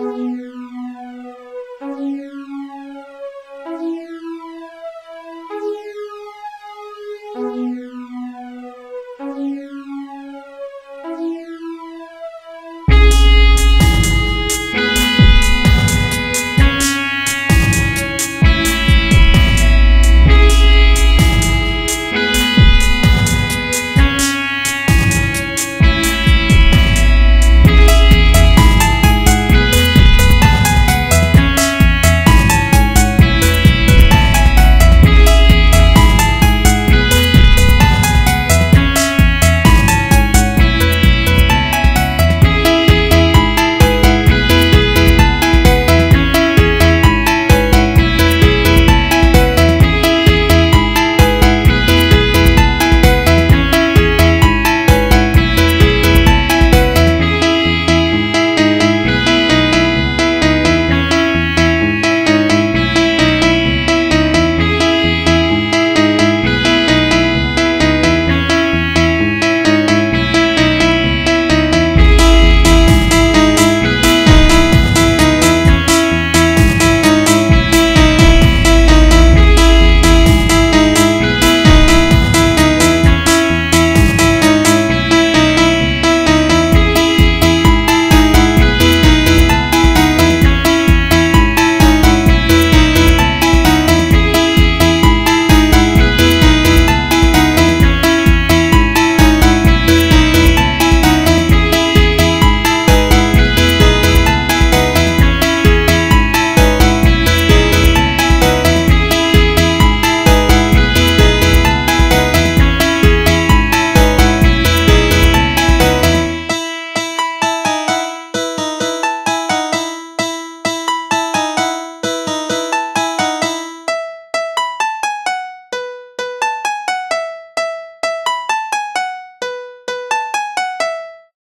Música